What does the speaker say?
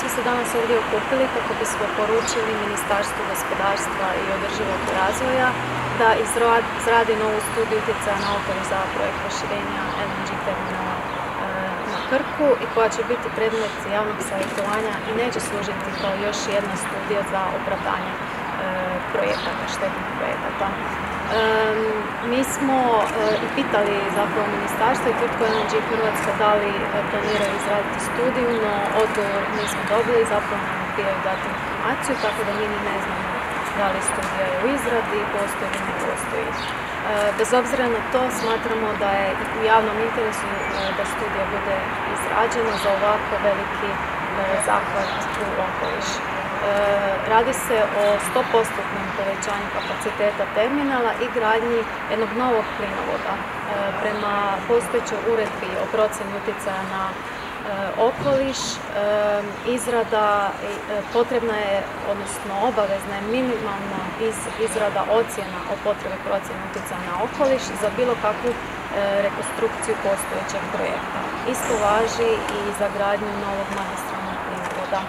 smo se danas ovdje okupili kako bismo poručili Ministarstvu gospodarstva i održivog razvoja da izradi novu studiju utjecaja na okoliš za projekt proširenja LNG terminala e, na Krku i koja će biti predmet javnog savjetovanja i neće služiti kao još jedna studija za opravdanje e, projekata, štetnih projekata. Mi smo e, i pitali zapravo ministarstvo i tvrtku LNG Hrvatska da li e, planiraju izraditi studiju, no odgovor nismo dobili, zapravo nam odbijaju dati informaciju, tako da mi ni ne znamo da li studija je u izradi, postoji ili ne postoji. E, bez obzira na to smatramo da je u javnom interesu da studija bude izrađena za ovako veliki zahvat u okoliš. Radi se o 100% povećanju kapaciteta terminala i gradnji jednog novog plinovoda. E, prema postojećoj uredbi o procjeni utjecaja na e, okoliš, e, izrada potrebna je, odnosno obavezna je minimalna izrada ocjena o potrebe procjene utjecaja na okoliš za bilo kakvu rekonstrukciju postojećeg projekta. Isto važi i za gradnju novog magistralnog plinovoda.